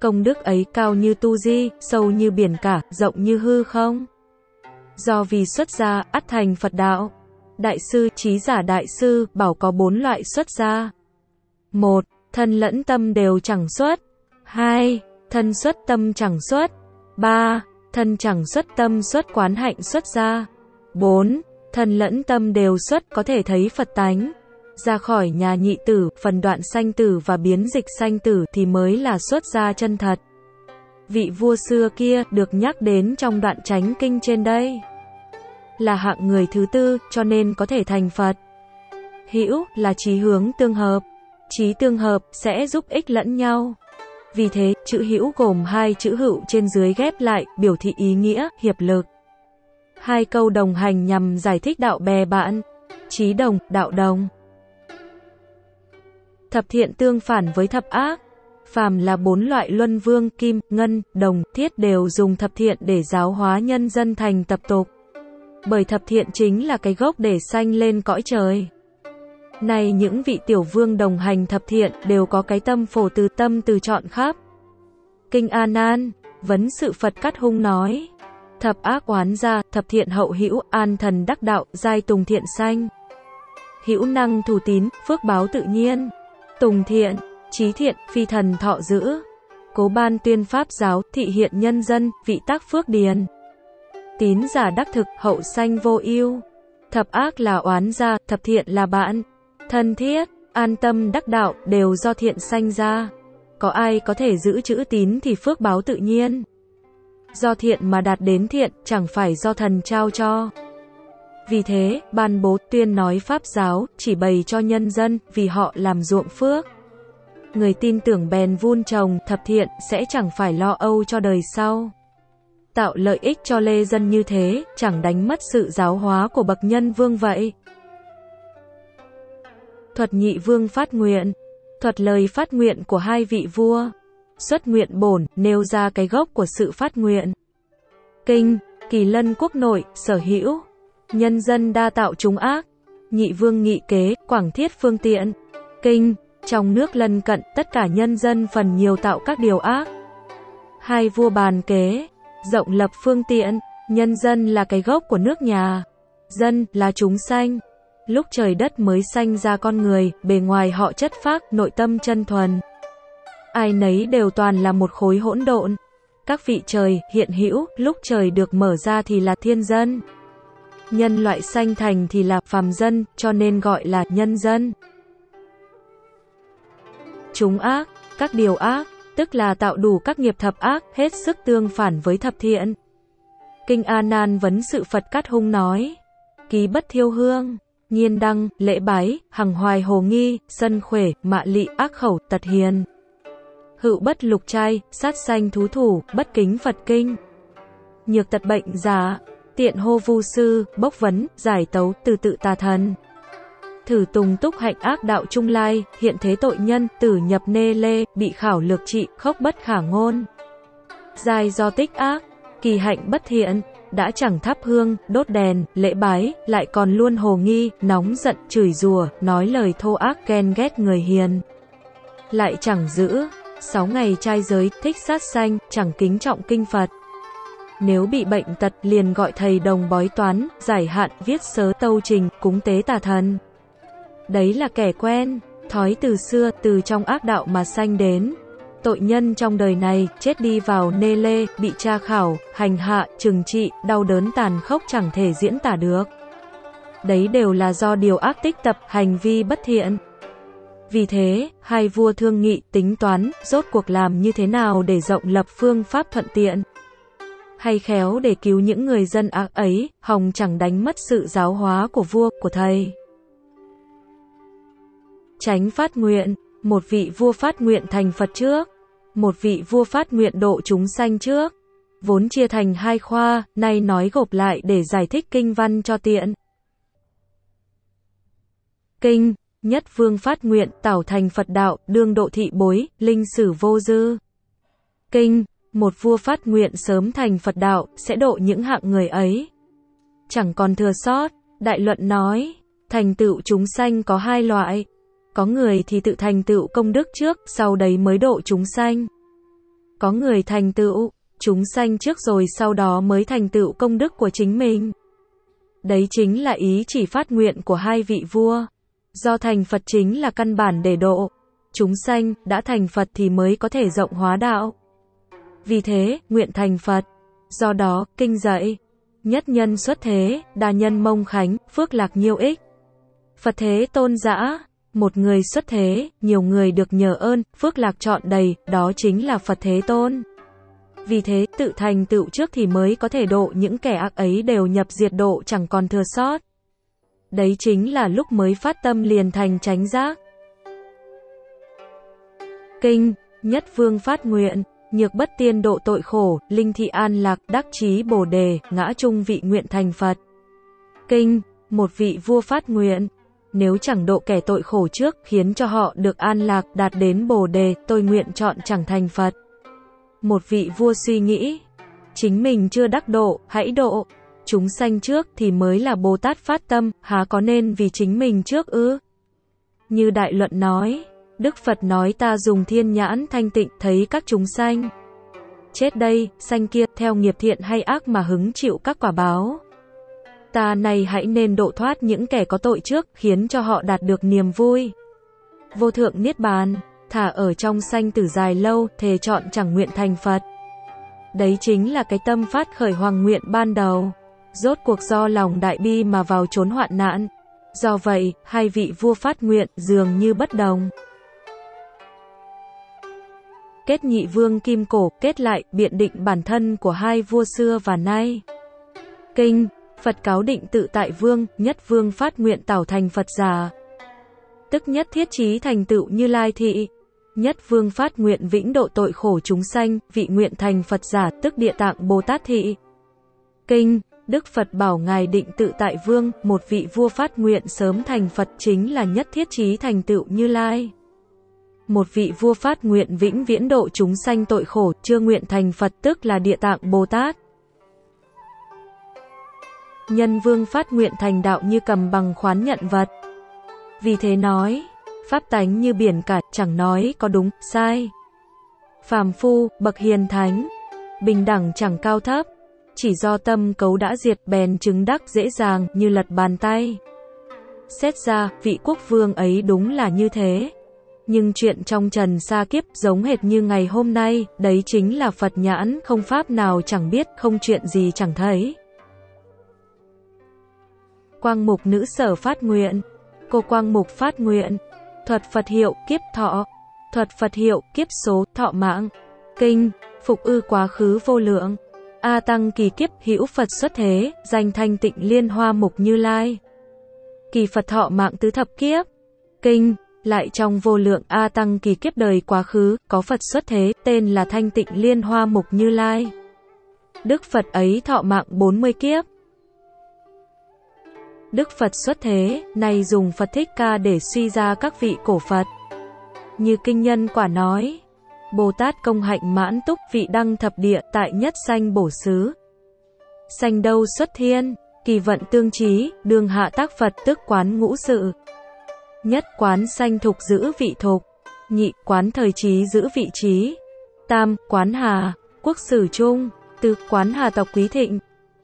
Công đức ấy cao như tu di, sâu như biển cả, rộng như hư không. Do vì xuất gia, ắt thành Phật đạo. Đại sư, trí giả đại sư, bảo có bốn loại xuất gia. một Thân lẫn tâm đều chẳng xuất. 2. Thân xuất tâm chẳng xuất. 3. Thân chẳng xuất tâm xuất quán hạnh xuất ra. 4. Thân lẫn tâm đều xuất có thể thấy Phật tánh. Ra khỏi nhà nhị tử, phần đoạn sanh tử và biến dịch sanh tử thì mới là xuất ra chân thật. Vị vua xưa kia được nhắc đến trong đoạn tránh kinh trên đây. Là hạng người thứ tư cho nên có thể thành Phật. Hữu là trí hướng tương hợp. Trí tương hợp sẽ giúp ích lẫn nhau. Vì thế, chữ hữu gồm hai chữ hữu trên dưới ghép lại, biểu thị ý nghĩa, hiệp lực. Hai câu đồng hành nhằm giải thích đạo bè bạn. Trí đồng, đạo đồng. Thập thiện tương phản với thập ác. Phàm là bốn loại luân vương, kim, ngân, đồng, thiết đều dùng thập thiện để giáo hóa nhân dân thành tập tục. Bởi thập thiện chính là cái gốc để sanh lên cõi trời. Này những vị tiểu vương đồng hành thập thiện đều có cái tâm phổ từ tâm từ chọn khắp. Kinh A Nan, vấn sự Phật cắt hung nói. Thập ác oán ra, thập thiện hậu hữu, an thần đắc đạo, giai tùng thiện sanh. Hữu năng thủ tín, phước báo tự nhiên. Tùng thiện, trí thiện, phi thần thọ giữ. Cố ban tuyên pháp giáo, thị hiện nhân dân, vị tác phước điền. Tín giả đắc thực, hậu sanh vô ưu. Thập ác là oán gia, thập thiện là bạn thân thiết, an tâm đắc đạo đều do thiện sanh ra. Có ai có thể giữ chữ tín thì phước báo tự nhiên. Do thiện mà đạt đến thiện, chẳng phải do thần trao cho. Vì thế, ban bố tuyên nói pháp giáo, chỉ bày cho nhân dân, vì họ làm ruộng phước. Người tin tưởng bèn vun trồng, thập thiện, sẽ chẳng phải lo âu cho đời sau. Tạo lợi ích cho lê dân như thế, chẳng đánh mất sự giáo hóa của bậc nhân vương vậy. Thuật nhị vương phát nguyện. Thuật lời phát nguyện của hai vị vua. Xuất nguyện bổn, nêu ra cái gốc của sự phát nguyện. Kinh, kỳ lân quốc nội, sở hữu. Nhân dân đa tạo chúng ác. Nhị vương nghị kế, quảng thiết phương tiện. Kinh, trong nước lân cận, tất cả nhân dân phần nhiều tạo các điều ác. Hai vua bàn kế, rộng lập phương tiện, nhân dân là cái gốc của nước nhà. Dân là chúng sanh. Lúc trời đất mới sanh ra con người, bề ngoài họ chất phác, nội tâm chân thuần. Ai nấy đều toàn là một khối hỗn độn. Các vị trời hiện hữu, lúc trời được mở ra thì là thiên dân. Nhân loại sanh thành thì là phàm dân, cho nên gọi là nhân dân. Chúng ác, các điều ác, tức là tạo đủ các nghiệp thập ác, hết sức tương phản với thập thiện. Kinh A Nan vấn sự Phật Cát Hung nói: Ký bất thiêu hương nhiên đăng, lễ bái, hằng hoài hồ nghi, sân khỏe, mạ lị, ác khẩu, tật hiền. Hữu bất lục trai, sát sanh thú thủ, bất kính Phật kinh. Nhược tật bệnh giả, tiện hô vu sư, bốc vấn, giải tấu, từ tự tà thần. Thử tùng túc hạnh ác đạo trung lai, hiện thế tội nhân, tử nhập nê lê, bị khảo lược trị, khốc bất khả ngôn. Dài do tích ác, kỳ hạnh bất thiện, đã chẳng thắp hương, đốt đèn, lễ bái, lại còn luôn hồ nghi, nóng giận, chửi rủa, nói lời thô ác ghen ghét người hiền. Lại chẳng giữ, sáu ngày trai giới, thích sát sanh, chẳng kính trọng kinh Phật. Nếu bị bệnh tật liền gọi thầy đồng bói toán, giải hạn, viết sớ tâu trình, cúng tế tà thần. Đấy là kẻ quen, thói từ xưa, từ trong ác đạo mà sanh đến tội nhân trong đời này, chết đi vào nê lê, bị tra khảo, hành hạ, trừng trị, đau đớn tàn khốc chẳng thể diễn tả được. Đấy đều là do điều ác tích tập, hành vi bất thiện. Vì thế, hai vua thương nghị tính toán, rốt cuộc làm như thế nào để rộng lập phương pháp thuận tiện. Hay khéo để cứu những người dân ác ấy, hòng chẳng đánh mất sự giáo hóa của vua, của thầy. Tránh phát nguyện một vị vua phát nguyện thành Phật trước, một vị vua phát nguyện độ chúng sanh trước. Vốn chia thành hai khoa, nay nói gộp lại để giải thích kinh văn cho tiện. Kinh, nhất vương phát nguyện tảo thành Phật đạo, đương độ thị bối, linh sử vô dư. Kinh, một vua phát nguyện sớm thành Phật đạo, sẽ độ những hạng người ấy. Chẳng còn thừa sót, đại luận nói, thành tựu chúng sanh có hai loại. Có người thì tự thành tựu công đức trước, sau đấy mới độ chúng sanh. Có người thành tựu chúng sanh trước rồi sau đó mới thành tựu công đức của chính mình. Đấy chính là ý chỉ phát nguyện của hai vị vua. Do thành Phật chính là căn bản để độ. Chúng sanh đã thành Phật thì mới có thể rộng hóa đạo. Vì thế, nguyện thành Phật. Do đó, kinh dạy. Nhất nhân xuất thế, đa nhân mông khánh, phước lạc nhiêu ích. Phật thế tôn giã, một người xuất thế, nhiều người được nhờ ơn, phước lạc trọn đầy, đó chính là Phật thế tôn. Vì thế, tự thành tựu trước thì mới có thể độ những kẻ ác ấy đều nhập diệt độ chẳng còn thừa sót. Đấy chính là lúc mới phát tâm liền thành tránh giác. Kinh, nhất vương phát nguyện, nhược bất tiên độ tội khổ, linh thị an lạc, đắc chí bồ đề, ngã trung vị nguyện thành Phật. Kinh, một vị vua phát nguyện, nếu chẳng độ kẻ tội khổ trước, khiến cho họ được an lạc, đạt đến bồ đề, tôi nguyện chọn chẳng thành Phật. Một vị vua suy nghĩ, chính mình chưa đắc độ, hãy độ. Chúng sanh trước thì mới là Bồ Tát phát tâm, há có nên vì chính mình trước ư? Như Đại Luận nói, Đức Phật nói ta dùng thiên nhãn thanh tịnh thấy các chúng sanh. Chết đây, sanh kia, theo nghiệp thiện hay ác mà hứng chịu các quả báo. Ta này hãy nên độ thoát những kẻ có tội trước, khiến cho họ đạt được niềm vui. Vô thượng Niết Bàn thả ở trong sanh tử dài lâu, thề chọn chẳng nguyện thành Phật. Đấy chính là cái tâm phát khởi hoàng nguyện ban đầu. Rốt cuộc do lòng đại bi mà vào trốn hoạn nạn. Do vậy, hai vị vua phát nguyện dường như bất đồng. Kết nhị vương kim cổ kết lại biện định bản thân của hai vua xưa và nay. Kinh, Phật cáo định tự tại vương, nhất vương phát nguyện tảo thành Phật giả. Tức nhất thiết chí thành tựu như lai thị. Nhất vương phát nguyện vĩnh độ tội khổ chúng sanh, vị nguyện thành Phật giả tức địa tạng Bồ Tát thị. Kinh, Đức Phật bảo Ngài định tự tại vương, một vị vua phát nguyện sớm thành Phật chính là nhất thiết chí thành tựu như lai. Một vị vua phát nguyện vĩnh viễn độ chúng sanh tội khổ, chưa nguyện thành Phật tức là địa tạng Bồ Tát. Nhân vương phát nguyện thành đạo như cầm bằng khoán nhận vật. Vì thế nói, pháp tánh như biển cả, chẳng nói có đúng, sai. Phàm phu, bậc hiền thánh, bình đẳng chẳng cao thấp, chỉ do tâm cấu đã diệt bèn chứng đắc dễ dàng như lật bàn tay. Xét ra, vị quốc vương ấy đúng là như thế. Nhưng chuyện trong trần xa kiếp giống hệt như ngày hôm nay, đấy chính là Phật nhãn, không pháp nào chẳng biết, không chuyện gì chẳng thấy. Quang mục nữ sở phát nguyện. Cô Quang mục phát nguyện. Thuật Phật hiệu kiếp thọ. Thuật Phật hiệu kiếp số thọ mạng. Kinh. Phục ư quá khứ vô lượng. A tăng kỳ kiếp hữu Phật xuất thế Danh thanh tịnh liên hoa mục như lai. Kỳ Phật thọ mạng tứ thập kiếp. Kinh. Lại trong vô lượng A tăng kỳ kiếp đời quá khứ, có Phật xuất thế, tên là Thanh Tịnh Liên Hoa Mục Như Lai. Đức Phật ấy thọ mạng 40 kiếp. Đức Phật xuất thế, này dùng Phật Thích Ca để suy ra các vị cổ Phật. Như kinh nhân quả nói, Bồ Tát công hạnh mãn túc vị đăng thập địa tại nhất sanh bổ xứ. Sanh đâu xuất thiên, kỳ vận tương trí, đường hạ tác Phật tức quán ngũ sự. Nhất quán sanh thục giữ vị thục, nhị quán thời trí giữ vị trí, tam quán hà, quốc sử trung, tứ quán hà tộc quý thịnh,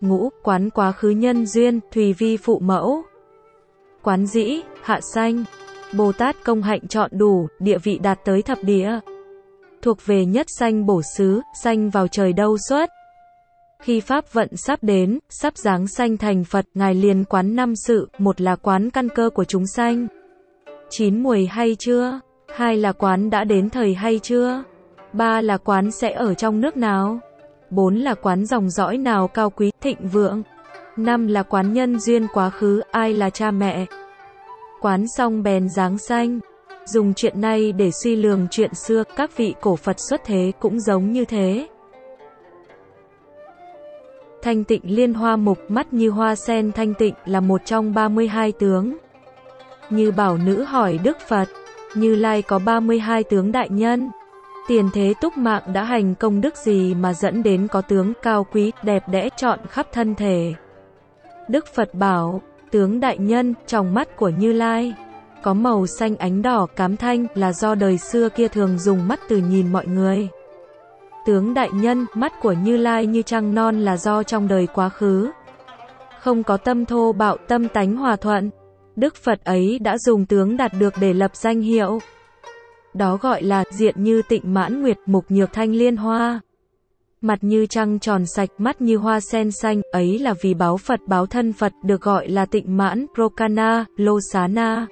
ngũ, quán quá khứ nhân duyên, thùy vi phụ mẫu. Quán dĩ, hạ sanh, Bồ Tát công hạnh chọn đủ, địa vị đạt tới thập địa. Thuộc về nhất sanh bổ xứ, sanh vào trời đâu xuất. Khi Pháp vận sắp đến, sắp giáng sanh thành Phật, Ngài liền quán năm sự, một là quán căn cơ của chúng sanh. Chín mùi hay chưa? Hai là quán đã đến thời hay chưa? Ba là quán sẽ ở trong nước nào? Bốn là quán dòng dõi nào cao quý, thịnh vượng. năm là quán nhân duyên quá khứ, ai là cha mẹ. Quán xong bèn dáng xanh. Dùng chuyện này để suy lường chuyện xưa, các vị cổ Phật xuất thế cũng giống như thế. Thanh tịnh liên hoa mục mắt như hoa sen thanh tịnh là một trong 32 tướng. Như bảo nữ hỏi Đức Phật, Như Lai có 32 tướng đại nhân. Tiền thế túc mạng đã hành công đức gì mà dẫn đến có tướng cao quý, đẹp đẽ trọn khắp thân thể. Đức Phật bảo, tướng đại nhân, trong mắt của Như Lai, có màu xanh ánh đỏ cám thanh là do đời xưa kia thường dùng mắt từ nhìn mọi người. Tướng đại nhân, mắt của Như Lai như trăng non là do trong đời quá khứ. Không có tâm thô bạo tâm tánh hòa thuận. Đức Phật ấy đã dùng tướng đạt được để lập danh hiệu. Đó gọi là diện như tịnh mãn nguyệt mục nhược thanh liên hoa. Mặt như trăng tròn sạch, mắt như hoa sen xanh, ấy là vì báo Phật báo thân Phật được gọi là tịnh mãn, prokana, lô xá na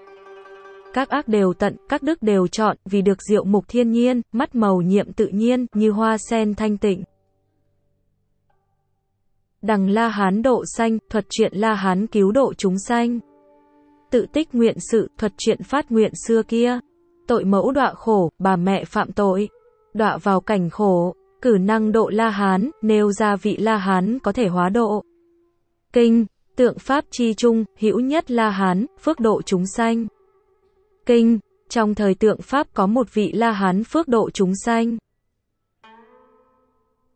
các ác đều tận, các đức đều chọn, vì được diệu mục thiên nhiên, mắt màu nhiệm tự nhiên, như hoa sen thanh tịnh. Đằng La Hán độ sanh, thuật chuyện La Hán cứu độ chúng sanh. Tự tích nguyện sự, thuật chuyện phát nguyện xưa kia. Tội mẫu đọa khổ, bà mẹ phạm tội. Đọa vào cảnh khổ, cử năng độ La Hán, nêu ra vị La Hán có thể hóa độ. Kinh, tượng Pháp chi trung, hữu nhất La Hán, phước độ chúng sanh. Kinh, trong thời tượng Pháp có một vị La Hán phước độ chúng sanh.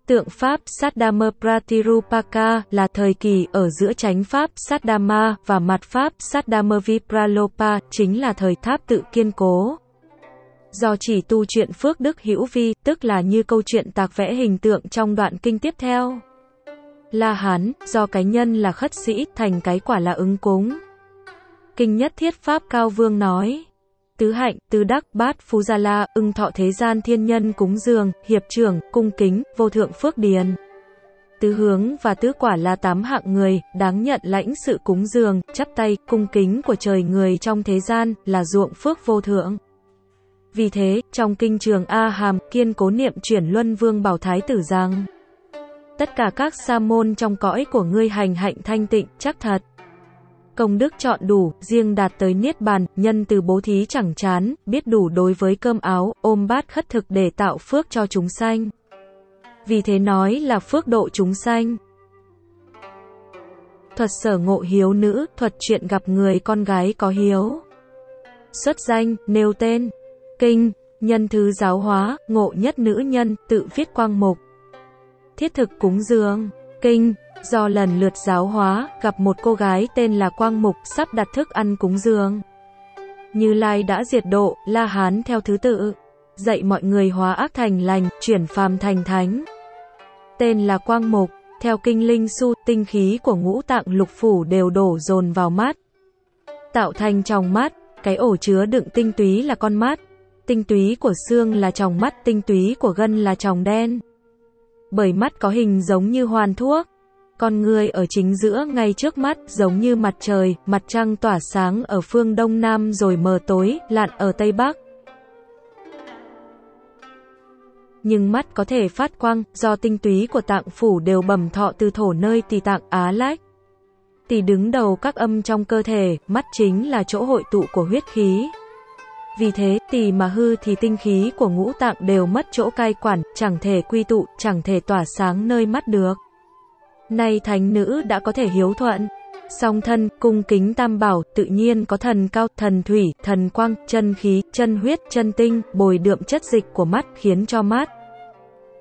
Tượng Pháp Saddama Pratirupaka là thời kỳ ở giữa chánh Pháp Saddama và mặt Pháp Saddama Vipralopa chính là thời tháp tự kiên cố. Do chỉ tu chuyện phước đức hữu vi, tức là như câu chuyện tạc vẽ hình tượng trong đoạn kinh tiếp theo. La Hán, do cái nhân là khất sĩ, thành cái quả là ứng cúng. Kinh nhất thiết Pháp Cao Vương nói tứ hạnh, tứ đắc, bát, phú gia la, ưng thọ thế gian thiên nhân cúng dường, hiệp trưởng, cung kính, vô thượng phước điền. Tứ hướng và tứ quả là tám hạng người, đáng nhận lãnh sự cúng dường, chắp tay, cung kính của trời người trong thế gian, là ruộng phước vô thượng. Vì thế, trong kinh trường A Hàm, kiên cố niệm chuyển luân vương bảo thái tử rằng, tất cả các sa môn trong cõi của ngươi hành hạnh thanh tịnh, chắc thật công đức chọn đủ, riêng đạt tới niết bàn, nhân từ bố thí chẳng chán, biết đủ đối với cơm áo, ôm bát khất thực để tạo phước cho chúng sanh. Vì thế nói là phước độ chúng sanh. Thuật sở ngộ hiếu nữ, thuật chuyện gặp người con gái có hiếu. Xuất danh, nêu tên, kinh, nhân thứ giáo hóa, ngộ nhất nữ nhân, tự viết quang mục. Thiết thực cúng dường, kinh, Do lần lượt giáo hóa, gặp một cô gái tên là Quang Mục sắp đặt thức ăn cúng dường. Như Lai đã diệt độ, La Hán theo thứ tự, dạy mọi người hóa ác thành lành, chuyển phàm thành thánh. Tên là Quang Mục, theo kinh linh su, tinh khí của ngũ tạng lục phủ đều đổ dồn vào mắt. Tạo thành trong mắt, cái ổ chứa đựng tinh túy là con mắt, tinh túy của xương là tròng mắt, tinh túy của gân là tròng đen. Bởi mắt có hình giống như hoàn thuốc, con người ở chính giữa ngay trước mắt, giống như mặt trời, mặt trăng tỏa sáng ở phương đông nam rồi mờ tối, lặn ở tây bắc. Nhưng mắt có thể phát quang, do tinh túy của tạng phủ đều bẩm thọ từ thổ nơi tỳ tạng Á Lách. Tỳ đứng đầu các âm trong cơ thể, mắt chính là chỗ hội tụ của huyết khí. Vì thế, tỳ mà hư thì tinh khí của ngũ tạng đều mất chỗ cai quản, chẳng thể quy tụ, chẳng thể tỏa sáng nơi mắt được. Nay thánh nữ đã có thể hiếu thuận, song thân, cung kính tam bảo, tự nhiên có thần cao, thần thủy, thần quang, chân khí, chân huyết, chân tinh, bồi đượm chất dịch của mắt khiến cho mắt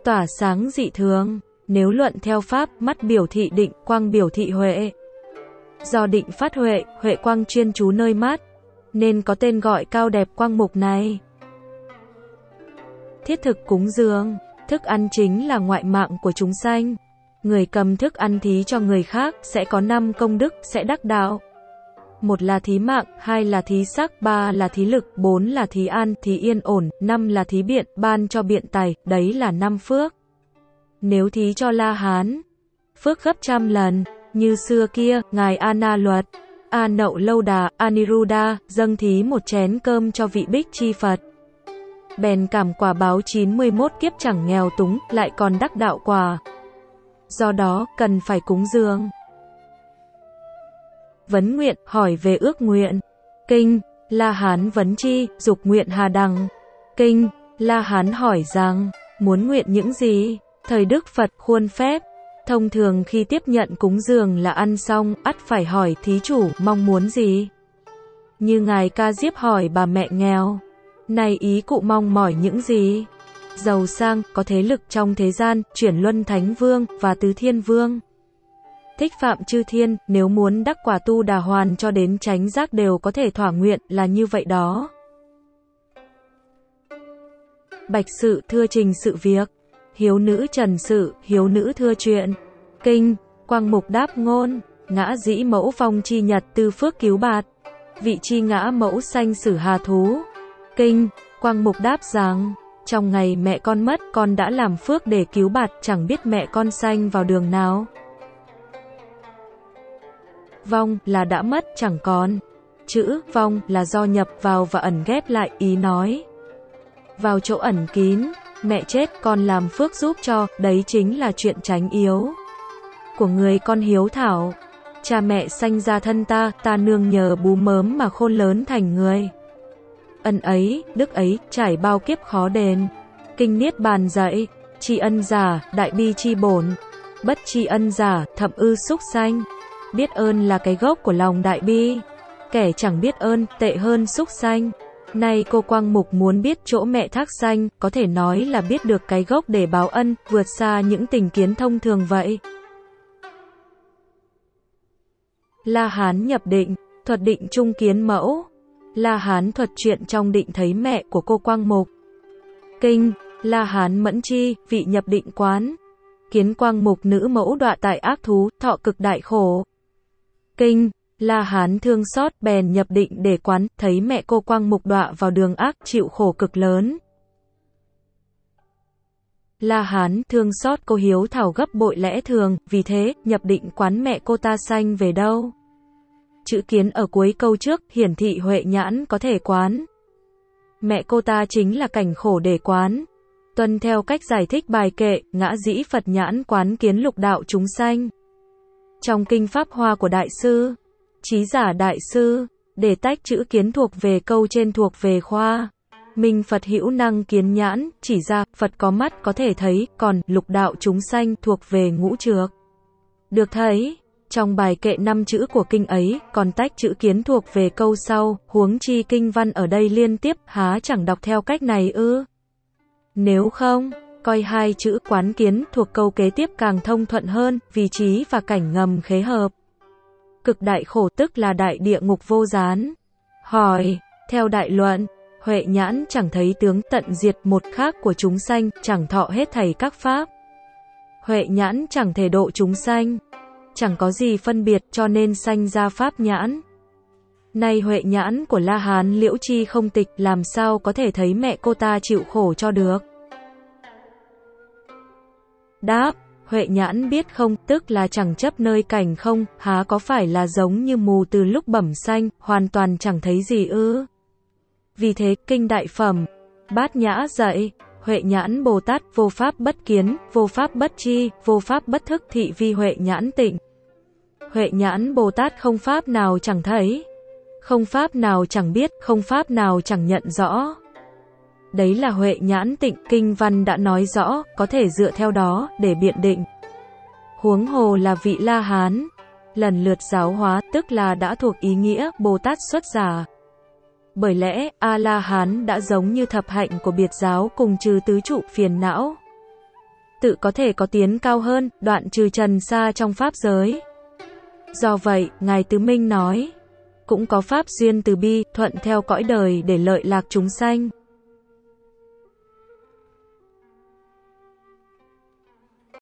tỏa sáng dị thường. Nếu luận theo pháp, mắt biểu thị định, quang biểu thị huệ. Do định phát huệ, huệ quang chuyên chú nơi mắt, nên có tên gọi cao đẹp quang mục này. Thiết thực cúng dường, thức ăn chính là ngoại mạng của chúng sanh người cầm thức ăn thí cho người khác sẽ có 5 công đức, sẽ đắc đạo. Một là thí mạng, hai là thí sắc, ba là thí lực, bốn là thí an, thí yên ổn, năm là thí biện, ban cho biện tài, đấy là năm phước. Nếu thí cho La Hán, phước gấp trăm lần, như xưa kia, Ngài Ana Luật, A Nậu Lâu Đà, Aniruddha, dâng thí một chén cơm cho vị bích chi Phật. Bèn cảm quả báo 91 kiếp chẳng nghèo túng, lại còn đắc đạo quả do đó cần phải cúng dường. Vấn nguyện, hỏi về ước nguyện. Kinh, La Hán vấn chi, dục nguyện hà đằng. Kinh, La Hán hỏi rằng, muốn nguyện những gì? Thời Đức Phật khuôn phép. Thông thường khi tiếp nhận cúng dường là ăn xong, ắt phải hỏi thí chủ mong muốn gì? Như Ngài Ca Diếp hỏi bà mẹ nghèo. Này ý cụ mong mỏi những gì? giàu sang, có thế lực trong thế gian, chuyển luân thánh vương và tứ thiên vương. Thích phạm chư thiên, nếu muốn đắc quả tu đà hoàn cho đến tránh giác đều có thể thỏa nguyện là như vậy đó. Bạch sự thưa trình sự việc. Hiếu nữ trần sự, hiếu nữ thưa chuyện. Kinh, quang mục đáp ngôn, ngã dĩ mẫu phong chi nhật tư phước cứu bạt. Vị chi ngã mẫu sanh sử hà thú. Kinh, quang mục đáp rằng, trong ngày mẹ con mất con đã làm phước để cứu bạt chẳng biết mẹ con sanh vào đường nào. Vong là đã mất chẳng còn. Chữ vong là do nhập vào và ẩn ghép lại ý nói. Vào chỗ ẩn kín, mẹ chết con làm phước giúp cho, đấy chính là chuyện tránh yếu. Của người con hiếu thảo, cha mẹ sanh ra thân ta, ta nương nhờ bú mớm mà khôn lớn thành người. Ân ấy, đức ấy, trải bao kiếp khó đền. Kinh Niết Bàn dạy, tri ân giả, đại bi chi bổn, bất tri ân giả, thậm ư xúc sanh. Biết ơn là cái gốc của lòng đại bi. Kẻ chẳng biết ơn, tệ hơn xúc sanh. Nay cô Quang Mục muốn biết chỗ mẹ thác xanh, có thể nói là biết được cái gốc để báo ân, vượt xa những tình kiến thông thường vậy. La Hán nhập định, thuật định trung kiến mẫu. La Hán thuật chuyện trong định thấy mẹ của cô Quang Mục. Kinh, La Hán mẫn chi, vị nhập định quán. Kiến Quang Mục nữ mẫu đọa tại ác thú, thọ cực đại khổ. Kinh, La Hán thương xót bèn nhập định để quán, thấy mẹ cô Quang Mục đọa vào đường ác, chịu khổ cực lớn. La Hán thương xót cô hiếu thảo gấp bội lẽ thường, vì thế, nhập định quán mẹ cô ta sanh về đâu. Chữ kiến ở cuối câu trước, hiển thị Huệ nhãn có thể quán. Mẹ cô ta chính là cảnh khổ để quán. Tuân theo cách giải thích bài kệ, ngã dĩ Phật nhãn quán kiến lục đạo chúng sanh. Trong kinh Pháp Hoa của Đại sư, trí giả Đại sư, để tách chữ kiến thuộc về câu trên thuộc về khoa. Minh Phật hữu năng kiến nhãn, chỉ ra, Phật có mắt có thể thấy, còn lục đạo chúng sanh thuộc về ngũ trược. Được thấy, trong bài kệ năm chữ của kinh ấy, còn tách chữ kiến thuộc về câu sau, huống chi kinh văn ở đây liên tiếp, há chẳng đọc theo cách này ư? Nếu không, coi hai chữ quán kiến thuộc câu kế tiếp càng thông thuận hơn, vị trí và cảnh ngầm khế hợp. Cực đại khổ tức là đại địa ngục vô gián. Hỏi, theo đại luận, Huệ nhãn chẳng thấy tướng tận diệt một khác của chúng sanh, chẳng thọ hết thầy các pháp. Huệ nhãn chẳng thể độ chúng sanh, chẳng có gì phân biệt cho nên sanh ra pháp nhãn. Nay Huệ nhãn của La Hán Liễu Chi không tịch làm sao có thể thấy mẹ cô ta chịu khổ cho được. Đáp, Huệ nhãn biết không, tức là chẳng chấp nơi cảnh không, há có phải là giống như mù từ lúc bẩm xanh, hoàn toàn chẳng thấy gì ư. Vì thế, kinh đại phẩm, bát nhã dạy, Huệ nhãn Bồ Tát, vô pháp bất kiến, vô pháp bất chi, vô pháp bất thức thị vi Huệ nhãn tịnh. Huệ nhãn Bồ Tát không pháp nào chẳng thấy, không pháp nào chẳng biết, không pháp nào chẳng nhận rõ. Đấy là Huệ nhãn tịnh, kinh văn đã nói rõ, có thể dựa theo đó, để biện định. Huống hồ là vị La Hán, lần lượt giáo hóa, tức là đã thuộc ý nghĩa Bồ Tát xuất giả. Bởi lẽ, A-la-hán đã giống như thập hạnh của biệt giáo cùng trừ tứ trụ phiền não. Tự có thể có tiến cao hơn, đoạn trừ trần xa trong pháp giới. Do vậy, Ngài Tứ Minh nói, cũng có pháp duyên từ bi, thuận theo cõi đời để lợi lạc chúng sanh.